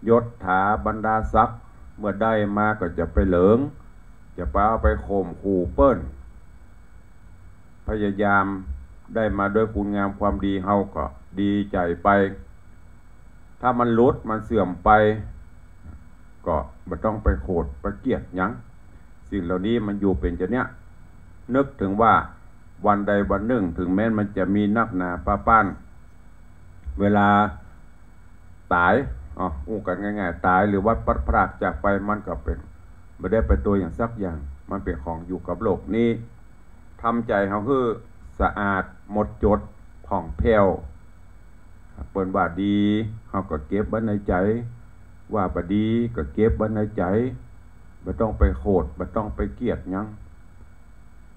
ยศถาบรรดาศักดิ์เมื่อได้มาก็จะไปเหลิง จะไปเอาไปข่มขู่เปิ้นพยายามได้มาด้วยคุณงามความดีเฮาก็ดีใจไป ถ้ามันลดมันเสื่อมไป ก็ไม่ต้องไปโขดไปเกลียดยังสิ่งเหล่านี้มันอยู่เป็นจะเนี้ยนึกถึงว่าวันใดวันหนึ่งถึงแม้นมันจะมีนักหนาป้าป้านเวลาตายอ๋ออู้กันง่าย ๆ ตายหรือว่าพัดพรากจากไปมันก็เป็นไม่ได้ไปตัวอย่างสักอย่าง มันเป็นของอยู่กับโลกนี้ทำใจเขาคือสะอาดหมดจดผ่องแผ้วเปินว่าดีเขาก็เก็บไว้ในใจ ว่าบดีก็เก็บไว้ในใจไม่ต้องไปโหดไม่ต้องไปเกียดยัง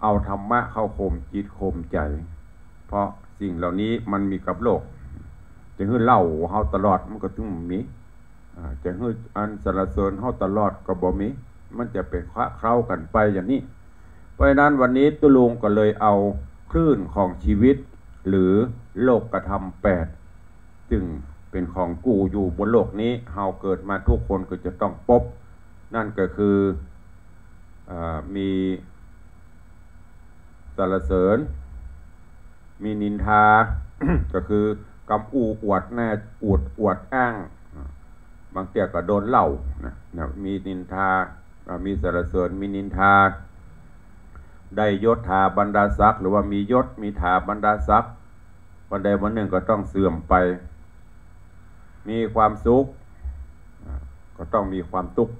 เอาธรรมะเข้าข่มจิตข่มใจ เพราะสิ่งเหล่านี้มันมีกับโลก จะฮื้เล่าเฮาตลอดมันก็ถึงมีจะฮื้อันสรรเสริญเฮาตลอดก็บ่มี มันจะเป็นคละเคล้ากันไปอย่างนี้ เพราะนั้นวันนี้ตุลุงก็เลยเอาคลื่นของชีวิต หรือโลกกระทำแปดจึง เป็นของกูอยู่บนโลกนี้เฮาเกิดมาทุกคนก็จะต้องพบ นั่นก็คืออมีสรรเสริญ มีนินทา ก็คือกำอูอวดแน่อวดอวดอ้าง บางเตียก็โดนเล่านะนะมีนินทาอ่ามีสรรเสริญ มีนินทา ได้ยศถาบรรดาศักดิ์หรือว่ามียศมีถาบรรดาศักดิ์วันใดวันหนึ่งก็ต้องเสื่อมไป มีความสุข ก็ต้องมีความทุกข์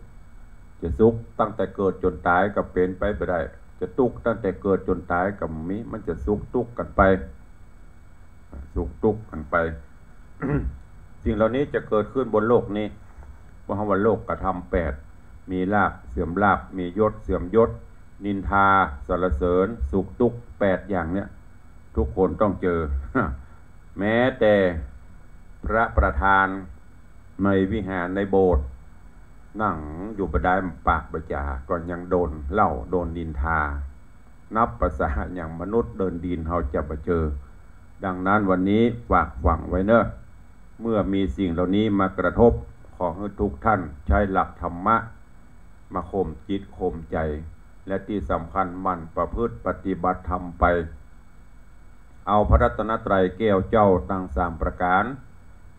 จะสุขตั้งแต่เกิดจนตายก็เป็นไปไม่ได้ จะทุกข์ตั้งแต่เกิดจนตายกับมีมันจะสุขทุกข์กันไป สุขทุกข์กันไปสิ่งเหล่านี้จะเกิดขึ้นบนโลกนี้เพราะว่าโลกกระทำแปดมีลาบเสื่อมลาบมียศเสื่อมยศ นินทาสรรเสริญ สุขทุกข์แปดอย่างเนี้ยทุกคนต้องเจอ แม้แต่ พระประธานในวิหารในโบสถ์นั่งอยู่ประดายปากประจาก็ยังโดนเล่าโดนนินทา นับภาษาอย่างมนุษย์เดินดินเขาจะมาเจอ ดังนั้นวันนี้ฝากฝังไว้เนอะเมื่อมีสิ่งเหล่านี้มากระทบขอให้ทุกท่านใช้หลักธรรมะ มาข่มจิตข่มใจ และที่สำคัญมันประพฤติปฏิบัติธรรมไป เอาพระรัตนตรัยแก้วเจ้าตั้งสามประการ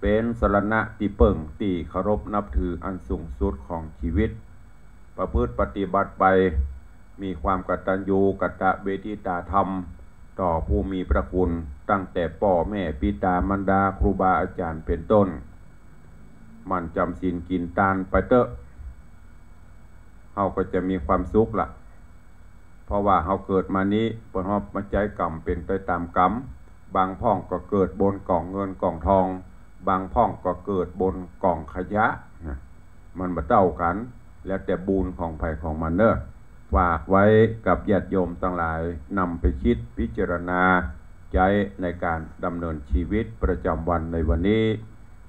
เป็นสรณะที่เปิ่งตีเคารพนับถืออันสูงสุดของชีวิต ประพฤติปฏิบัติไป มีความกตัญญูกตเวทิตาธรรม ต่อผู้มีพระคุณตั้งแต่พ่อแม่ปิตามารดาครูบาอาจารย์เป็นต้น มันจำศีลกินตานไปเตอะเฮาก็จะมีความสุขละเพราะว่าเฮาเกิดมานี้เพราะมาใจกรรมเป็นไปตามกรรม บางพ่องก็เกิดบนกล่องเงินกล่องทอง บางพ่องก็เกิดบนกล่องขยะนะมันมาเต้ากัน แล้วแต่บุญของไผ่ของมันเนอะฝากไว้กับญาติโยมทั้งหลายนำไปคิดพิจารณาใช้ในการดำเนินชีวิตประจำวันในวันนี้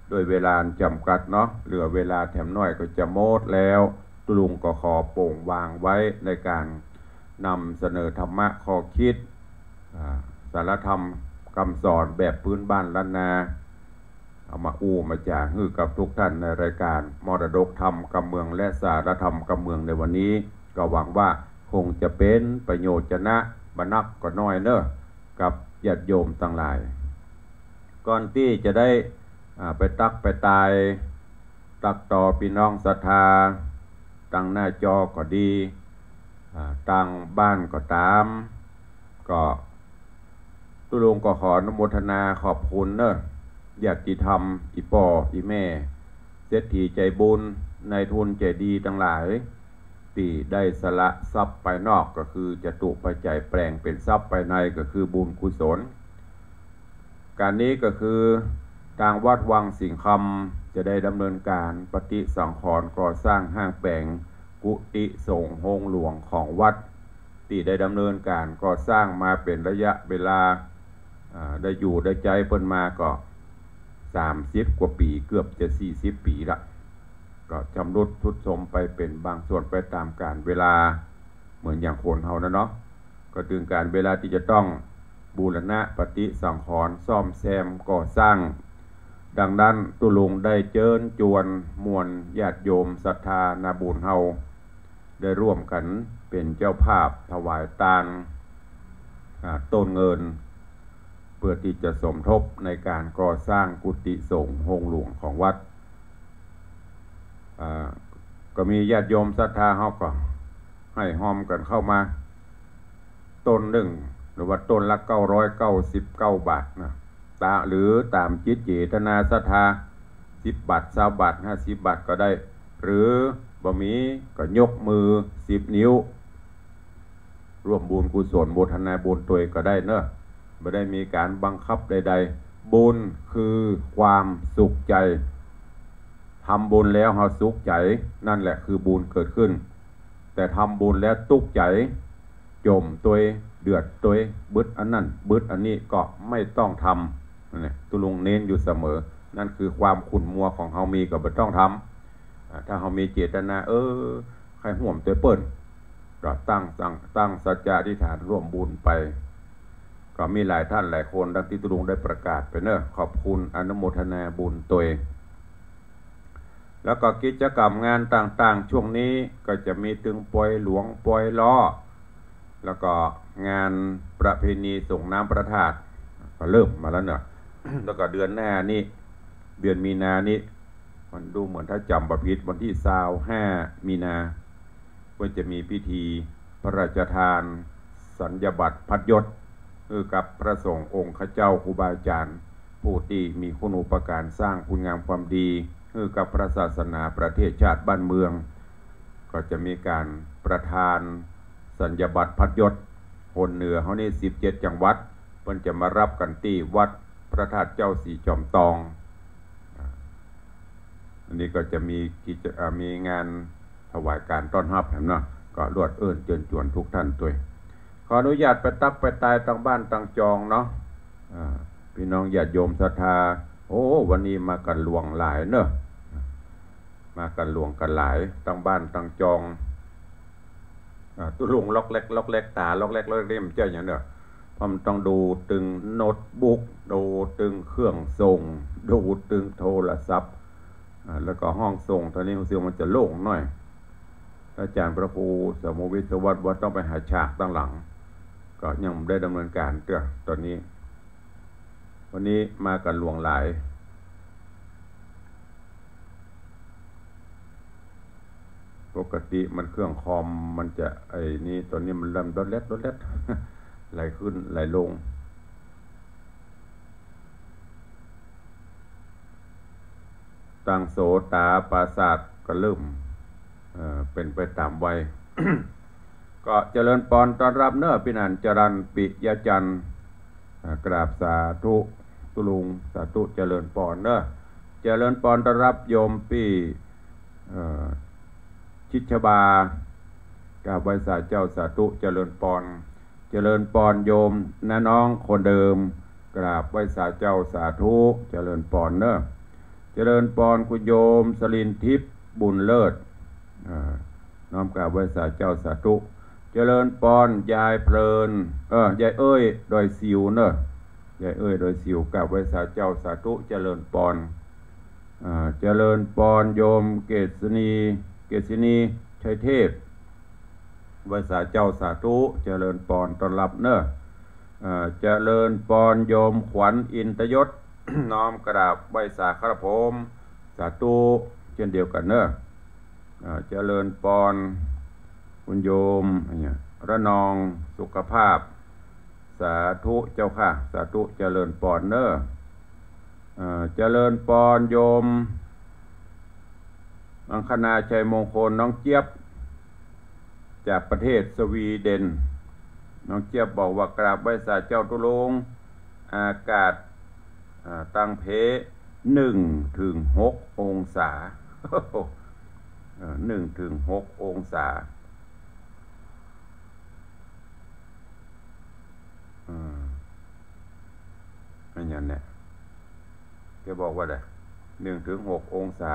โดยเวลาจำกัดเนาะเหลือเวลาแถมน้อยก็จะโมดแล้วตุลุงก็ขอโป่งวางไว้ในการนำเสนอธรรมะข้อคิดอ่าสารธรรมคำสอนแบบพื้นบ้านล้านนา เอามาอู้มาจาฮือกับทุกท่านในรายการมรดกธรรมกำเมืองและสารธรรมกำเมืองในวันนี้ ก็หวังว่าคงจะเป็นประโยชน์จะนะบรรนักก็น้อยเนอะกับญาติโยมต่างหลาย ก่อนที่จะได้ไปตักไปตาย ตักต่อพี่น้องศรัทธาตั้งหน้าจอก็ดีตั้งบ้านก็ตาม ก็ตุลุงก็ขอนโมทนาขอบคุณเนอะ ญาติธรรม อีปออีแม่ เศรษฐีใจบุญในทุนใจดีทั้งหลายตีได้สละทรัพย์ไปนอกก็คือจะตุปัจจัยแปลงเป็นทรัพย์ไปในก็คือบุญกุศล การนี้ก็คือทางวัดวังสิงคำจะได้ดำเนินการปฏิสังขรณ์ก่อสร้างห้างแปลงกุฏิส่งโฮงหลวงของวัดที่ได้ดำเนินการก่อสร้างมาเป็นระยะเวลาได้อยู่ได้ใจเพิ่นมาก็ สามสิบกว่าปีเกือบจะสี่สิบปีละก็จำรุดทุดสมไปเป็นบางส่วนไปตามการเวลาเหมือนอย่างคนเฮานะเนาะก็ถึงการเวลาที่จะต้องบูรณะปฏิสังขรณ์ซ่อมแซมก่อสร้าง ดังนั้นตุลุงได้เจิญจวนมวลญาติโยมศรัทธานาบุญเฮาได้ร่วมกันเป็นเจ้าภาพถวายตานต้นเงิน เพื่อที่จะสมทบในการก่อสร้างกุฏิสงฆ์โฮงหลวงของวัด ก็มีญาติโยมศรัทธาเขาก็ให้หอมกันเข้ามา ต้นหนึ่งหรือว่าต้นละเก้าร้อยเก้าสิบเก้าบาทนะตาหรือตามจิตเจตนาศรัทธาสิบบาทสาบาทห้าสิบบาทก็ได้ หรือบะมีก็ยกมือสิบนิ้ว ร่วมบุญกุศลบุทนาบุญตัวก็ได้เนอะ ไม่ได้มีการบังคับใด ๆ บุญคือความสุขใจทำบุญแล้วเราสุขใจ นั่นแหละคือบุญเกิดขึ้น แต่ทำบุญแล้วตุกใจ จมตัวเดือดตัวบึดอันนั้นบึดอันนี้ก็ไม่ต้องทำนี่ตุลุงเน้นอยู่เสมอ นั่นคือความขุ่นมัวของเขามีก็ไม่ต้องทำถ้าเขามีเจตนา เออใครห่วมตัวเปิ้ลก็ตั้งตั้งตั้งสัจจะที่ฐานร่วมบุญไป ก็มีหลายท่านหลายคนดังที่ตุลุงได้ประกาศไปเนอะขอบคุณอนุโมทนาบุญตัวเองแล้วก็กิจกรรมงานต่างๆ ช่วงนี้ก็จะมีตึงปอยหลวงปอยล้อ แล้วก็งานประเพณีส่งน้ำประทาดก็เริ่มมาแล้วเนอะแล้วก็เดือนหน้านี้เดือนมีนานี้มันดูเหมือนถ้าจำประพิษวันที่สาวห้ามีนาก็จะมีพิธีพระราชทาน สัญญบัตรพัดยศ คือกับพระสงฆ์องค์ข้าเจ้าครูบาอาจารย์ ผู้ที่มีคุณอุปการสร้างคุณงามความดี คือกับพระศาสนาประเทศชาติบ้านเมือง ก็จะมีการประทาน สัญญบัตรพัดยศคนเหนือเขานี่สิบเจ็ดจังหวัดเพิ่นจะมารับกันที่วัดพระธาตุเจ้าสีจอมตอง อันนี้ก็จะมีกิจมีงานถวายการต้อนรับเห็นเนาะก็รวดเอื้นเจิญจวนทุกท่านตัว ออนุญาตไปตักไปตายตั้งบ้านตั้งจองเนาะพี่น้องญาติโยมศรัทธา โอ้ วันนี้มากันหลวงหลายเนอะมากันหลวงกันหลายตั้งบ้านตั้งจองตุลุงล็อกเล็กล็อกเล็กตาล็อกเล็กล็อกเล่มเจ้าอย่างเนอะพอมต้องดูตึงโน้ตบุ๊กดูตึงเครื่องส่ง ดูตึงโทรศัพท์แล้วก็ห้องส่งตอนนี้เสียงมันจะโล่งหน่อยอาจารย์พระครูสมุวิศวัตว่าต้องไปหาฉากตั้งหลัง ก็ยังได้ดำเนินการเตื้อตอนนี้ วันนี้มากันหลวงหลาย ปกติมันเครื่องคอมมันจะไอ้นี่ตอนนี้มันลำดดเล็ดดดเล็ดไหลขึ้นไหลลงตังโสตาปราศาสก็เริ่มเเป็นไปตามวัย ก็เจริญปอนตอนรับเนอพินันจรันปิยจันกราบสาธุตุลุงสาธุเจริญปอนเนอเจริญปอนต้อนรับโยมปีชิชบากาบไว้สาเจ้าสาธุเจริญปอนเจริญปอนโยมน้าน้องคนเดิม กราบไหว้สาเจ้าสาธุเจริญปอนเนอะเจริญปอนคุณโยมสลินทิพย์บุญเลิศน้อมกราบไหว้สาเจ้าสาธุ เจริญปอนยายเพลิน เออยายเอ้ยดอยสิวเนอะยายเอ้ยโดยสิวกับไว้สาเจ้าสาธุเจริญปอนเจริญปอนโยมเกษณีเกษณีชัยเทพไว้สาเจ้าสาธุเจริญปอนต้อนรับเนอะเจริญปอนโยมขวัญอินทยศน้อมกราบไว้สาครพมสาธุเช่นเดียวกันเนอะเจริญปอน คุณโยมเนี่ยระนองสุขภาพ สาธุเจ้าค่ะ สาธุเจริญปอนเนอะเจริญปอนโยมอังคณาชัยมงคลน้องเจี๊ยบ จากประเทศสวีเดน น้องเจี๊ยบบอกว่ากราบไหว้สาเจ้าตุลง อากาศตั้งเพหนึ่งถึงหกองศาหนึ่งถึงหกองศา อันนี้เนี่ยแกบอกว่าไดหนึ่งถึงหกองศา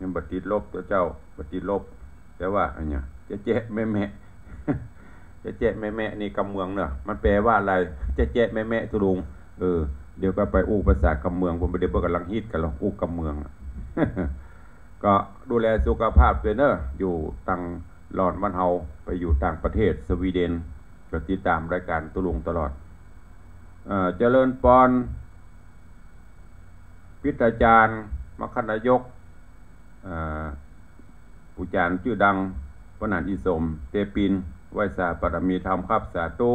ยังบัติดลบตัวเจ้าบัติดลบ แต่ว่าอันเนี้ยจะเจ๊ะแม่แม่จะเจ๊ะแม่แม่นี่กำเมืองเนอะมันแปลว่าอะไร จะเจ๊ะแม่แม่ตุลุงเออเดี๋ยวก็ไปอู้ภาษากำเมืองผมไปเดี๋ยวกำลังฮิตกันลองอู้กำเมืองก็ดูแลสุขภาพด้วยเนอะอยู่ตังหลอนวันเฮาไปอยู่ต่างประเทศสวีเดน ก็ติดตามรายการตุลุงตลอดเจริญปอนพิจารย์มคณายกผู้จารย์ชื่อดังพนันอิสม เตปินไวสาปรมีธรรมครับสาธุ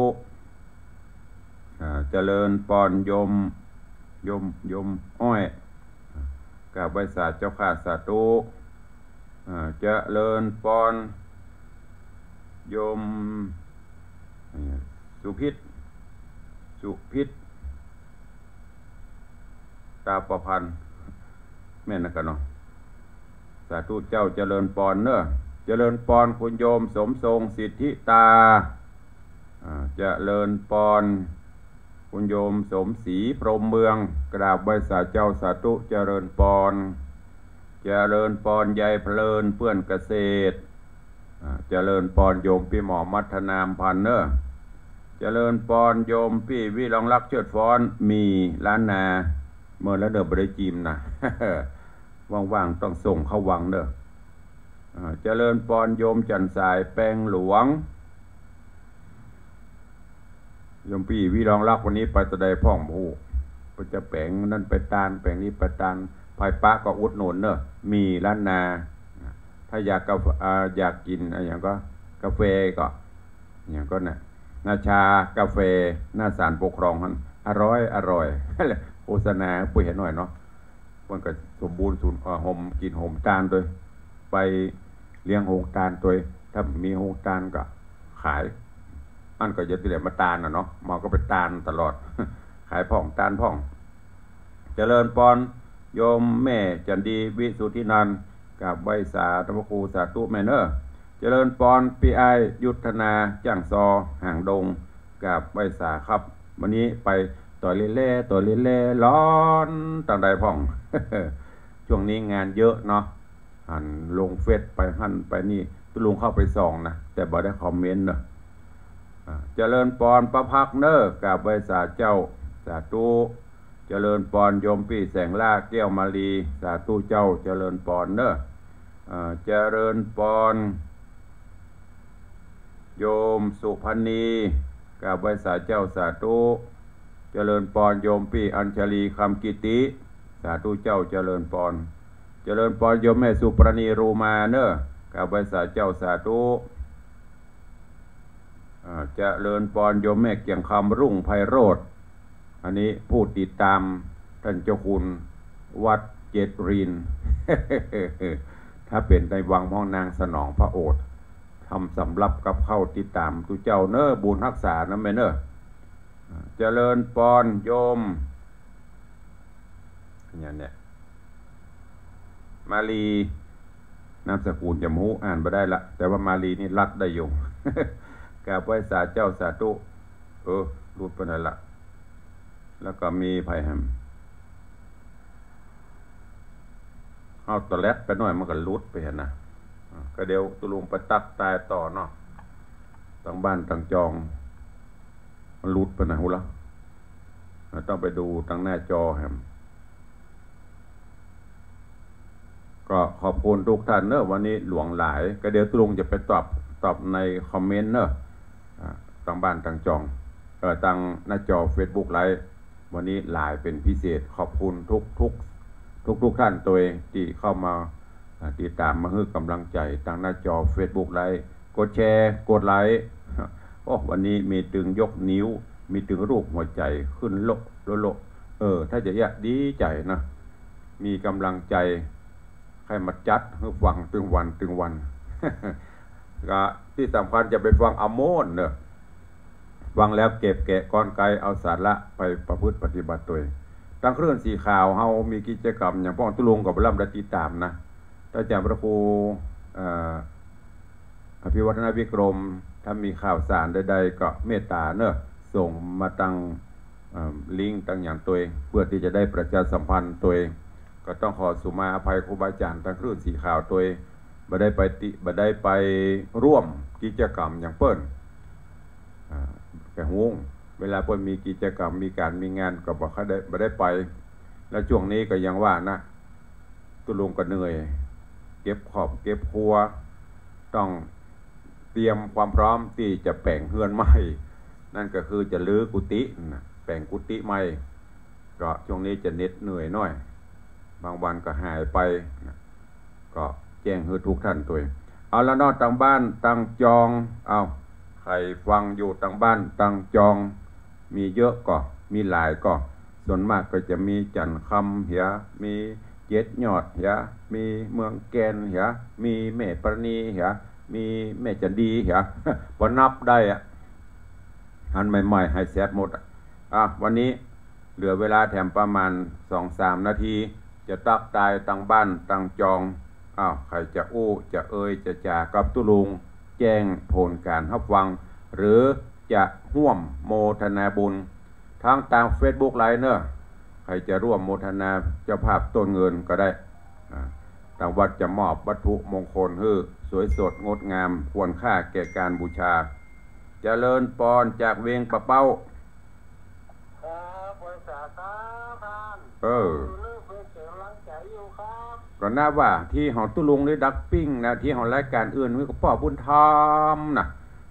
เจริญปอนยมยมยมอ้อยกับไวสาเจ้าข้าสาธุเจริญปอนยม สุพิษ สุพิษ ตาประพันธ์แม่นนะกันเนาะสาธุเจ้าเจริญปอนเนอะเจริญปอนคุณโยมสมทรงสิทธิตาเจริญปอนคุณโยมสมศรีพรมเมือง กราบใบสาเจ้าสาธุเจริญปอนเจริญปอนใหญ่เพลินเพื่อนเกษตรเจริญปอนโยมพี่หมอมัทนามพันเนอร์ จริญปอนโยมพี่วิรองรักเชิดฟ้อนมีล้านนาเมื่อแล้วเดินบริจิมนะว่างๆต้องส่งเข้าวังเด้อเจริญปอนโยมจันสายแปงหลวงโยมพี่วิรองรักวันนี้ไปตะไดพ่องผู้ก็จะแปลงนั่นไปตานแปลงนี้ไปตานภายปะก็อุดหนุนเนอะมีร้านนา ถ้าอยากกาอยากกินอะไรอย่างก็กาแฟก็อย่างก็น่ะ นาชากาแฟหน้าสารปกครองมันอร่อย อร่อยโฆษณาปุ้ยเห็นหน่อยเนาะมันก็สมบูรณ์สูนหมกินหมตาลโดยไปเลี้ยงหงตาลตัวถ้ามีหงตาลก็ขายอันก็จะติดมาตาลนะเนาะมาก็ไปตาลตลอด ขายพ่องตาลพ่องเจริญปอนโยมแม่จันดีวิสุทธินันกับใบสาธรรมคูสาตุแมเนอร์ จริญปอนปีไอยุทธนาจ้างซอ ห่างดงกับใบสาครับ วันนี้ไปต่อยเล่ๆต่อยเล่ๆร้อนต่างใดพ่อง ช่วงนี้งานเยอะเนาะหันลงเฟซไปหันไปนี่ตุลุงเข้าไปส่องนะแต่บ่ได้คอมเมนต์เนอะเจริญปอนประพักเนอร์กับใบสาเจ้าสาธุเจริญปอนโยมพี่แสงล่าแก้วมาลีสาธุเจ้า เจริญปอนเนอร์เจริญปอน โยมสุพันนีกับใบสาเจ้าสาธุเจริญปอนโยมพี่อัญชลีคำกิติสาธุเจ้าเจริญปอนเจริญปอนโยมแม่สุปรณีรูมาเนอกับใบสาเจ้าสาธุเจริญปอนโยมแม่เกียงคำรุ่งไพโรธอันนี้ผู้ติดตามท่านเจ้าคุณวัดเจตริน ถ้าเป็นในวังห้องนางสนองพระโอษฐ์ ทำสำรับกับเข้าติดตามตุเจ้าเนอบุญรักษานะแม่เนอเจริญปอนโยมอย่างเนี้ยมาลีนามสกุลจมูอ่านไปได้ละ แต่ว่ามาลีนี่รัดได้อยู่กราบไหว้สาเจ้าสาตุเออรูดไปไหนละแล้วก็มีไผ่แฮมเอาตะแลดไปหน่อยมันก็ลุดไปเห็นนะ ก็เดี๋ยวตุลุงไปตักตายต่อเนาะตั้งบ้านตั้งจอง มันลุดไปไหนหูละต้องไปดูตั้งหน้าจอแฮมก็ขอบคุณทุกท่านเนอะวันนี้หลวงหลาย ก็เดี๋ยวตุลุงจะไปตอบตอบในคอมเมนต์เนอะต่างบ้านต่างจองเออต่างหน้าจอ Facebook ไลฟ์วันนี้หลายเป็นพิเศษขอบคุณทุกทุกทุกทุกท่านตัวเองที่เข้ามา ติดตามมาให้กำลังใจทางหน้าจอ Facebook ไลฟ์กดแชร์กดไลค์โอ้วันนี้มีตึงยกนิ้ว มีตึงรูปหัวใจขึ้นโลโลโลเออ ถ้าจะอยากดีใจนะ มีกำลังใจใครมาจัดให้ฟังตึงวันตึงวันก็ที่สำคัญจะไปฟังอโมนเนอะฟังแล้วเก็บแกะก้อนไกเอาสาระไปประพฤติปฏิบัติตัวตั้งเครื่องสีขาวเฮามีกิจกรรมอย่างป้องตุลงกับล่ำดัติตามนะ ถ้าจารพระครูอภิวัฒนวิกรม ถ้ามีข่าวสารใดๆก็เมตตาเนอะส่งมาตั้งลิงก์ตั้งอย่างตัวเองเพื่อที่จะได้ประชาสัมพันธ์ตัวเองก็ต้องขอสุมาอภัยครูบาอาจารย์ตั้งคลื่นสีขาวตัวเองบ่ได้ไปติบ่ได้ไปร่วมกิจกรรมอย่างเปิ้นแกหงเวลาเปิ้นมีกิจกรรมมีการมีงานก็บอกเขาได้บ่ได้ไป แล้วช่วงนี้ก็ยังว่านะตุลุงก็เหนื่อย เก็บขอบเก็บครัว ต้องเตรียมความพร้อมที่จะแปลงเฮือนใหม่ นั่นก็คือจะลื้อกุฏิแปลงกุฏิใหม่ก็ช่วงนี้จะเน็ดเหนื่อยน้อย บางวันก็หายไปก็แจ้งให้ทุกท่านตัวเอาแล้วนอกต่างบ้านต่างจอง เอาใครฟังอยู่ต่างบ้านต่างจอง มีเยอะก็มีหลายก็ ส่วนมากก็จะมีจันคำเหียมี จ็ดยอดเหียมีเมืองแกนเหียมีแม่ปรณีเหียมีแม่จันดีเหียพอนับได้อะอันใหม่ๆให้แซดหมดอะวันนี้เหลือเวลาแถมประมาณสองสามนาที จะตักตายต่างบ้านต่างจองอ้าวใครจะอู้จะเอ่ยจะจากับตุลุง แจ้งผลการรับฟัง หรือจะห่วมโมทนาบุญทางตามเฟซบุ๊กไลน์เนอะ ใครจะร่วมโมทนาเจ้าภาพต้นเงินก็ได้ทางวัดจะมอบวัตถุมงคลฮือสวยสดงดงามควรค่าแก่การบูชาจเจริญปอนจากเวียงปะเป้าเออก็น่าว่าที่หอตุลุงได้ดักปิ้งนะที่หอรายการอื่นมีก็พ่อบุญธรรมนะ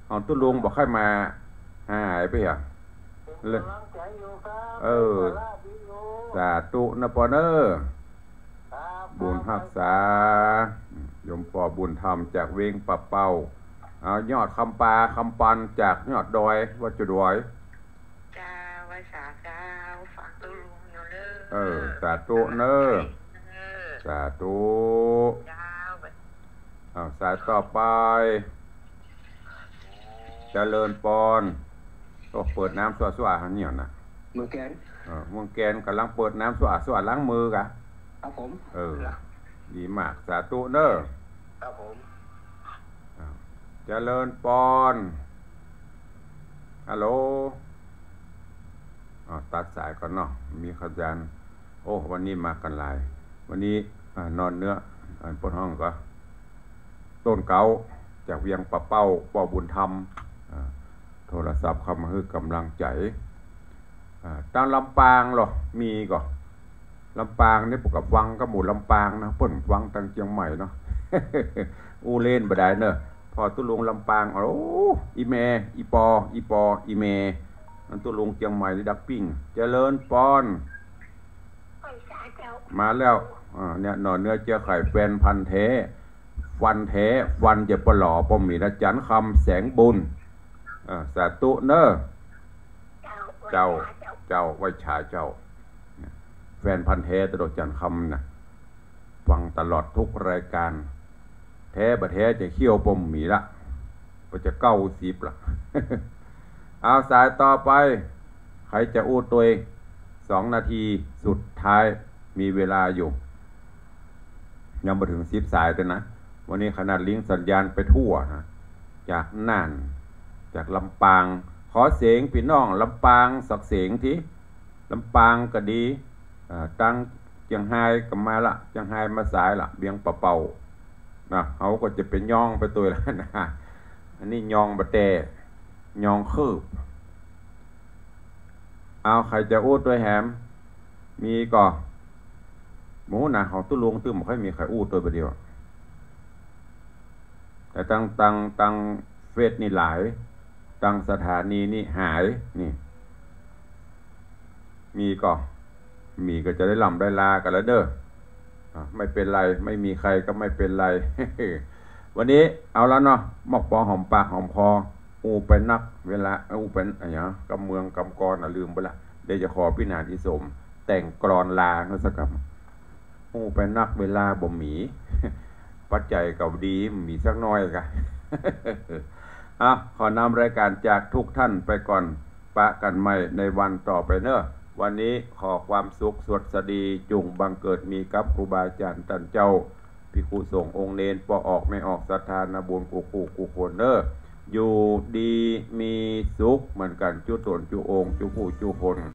หอตุลุงบอกให้มาหายไปอะ เลยเออ สาตุนะปอเนอร์บุญหักษายมปอบุญธรรมจากเวงปะเป้าเอายอดคำปาคำปันจากยอดดอยวัดจุดอยจ้าวัสาจ้าฝากตุลุงอยู่เลยเออ สาตุเนอร์สาธุเอาสายต่อไปจเจริญปอน ก็เปิดน้ำสวดสวดหันเนี่ยนะเมืองแกนเออเมืองแกนกำลังเปิดน้ำสวดสวดล้างมือกะครับผม เออ ดีมากสาธุเนอครับผมจเจริญปอนฮัลโหลอ๋อตัดสายก่อนเนาะมีขยันโอ้ วันนี้มากันหลาย วันนี้นอนเนื้อปนห้องก็ต้นเกาจากเวียงปะเป้าปอบุญธรรมโทรศัพท์เข้ามาให้กำลังใจตามลำปางหรอมีก็ลำปางนี่ปกกับวังก็หมู่ลำปางนะป่นวังตังเชียงใหม่เนาะอูเล่นบดายเนอะพอตุลุงลำปางโอ้อีเมอีปอ อีปอ อีเมนั่นตุลุงเชียงใหม่นี่ดักปิ้งเจริญปอนมาแล้วเนี่ยนอนเนื้อเจ้าไข่แฟนพันเทฟันเทฟันจะปหล่อปมีนะจันคำแสงบุญ สาตุเนอเจ้า เจ้าไว้ชาเจ้า แฟนพันเทตลอดจันคำนะฟังตลอดทุกรายการ แท้บะแท้จะเขี้ยวปมหมีละก็จะเก้าสิบละเอาสายต่อไป ใครจะอู้ตัวเองสองนาทีสุดท้ายมีเวลาอยู่ ยังมาถึงสิบสายแต่นะ วันนี้ขนาดลิงสัญญาณไปทั่วนะจากน่าน จากลำปาง ขอเสียงพี่น้องลำปางสักเสียงทีลำปางก็ดีตั้งเจียงไฮ้กับมาละเจียงไฮ้มาสายละเบียงปะเป่านะเขาก็จะเป็นย่องไปตัวแล้วนะอันนี้ยองบะแต่ยองคืบ เอาใครจะอู้ตัวแหม มีก่อหมูหนาของตุ้ลุงตื้มค่อยมีไข่อู้ตัวเดียวแต่ตั้งตั้งตั้งเฟสนี่หลาย ตั้งสถานีนี่หายนี่ มีก็ มีก็จะได้ลำได้ลากันแล้วเด้อไม่เป็นไร ไม่มีใครก็ไม่เป็นไร วันนี้เอาแล้วเนาะหมอกปอหอมปากหอมคออูเป็นนัก เวลาอูเป็นอะไรเนาะกำเมืองกำกรอะลืมไปละเดี๋ยวจะขอพี่นาทิสม แต่งกรอนลาเขาสักคำอูเป็นนักเวลาบ่หมี ปัจจัยกับดีมีสักหน้อยกะ อะขอนำรายการจากทุกท่านไปก่อน ปะกันใหม่ในวันต่อไปเนอะวันนี้ขอความสุขสวดสดีจุงบังเกิดมีกับครูบาอาจารย์ตันเจ้าพิคุส่งองค์เนนปอออกไม่ออกสถานบุญกูกูกูคนเนออยู่ดีมีสุขเหมือนกันจุตนจุองจุผู้จุคน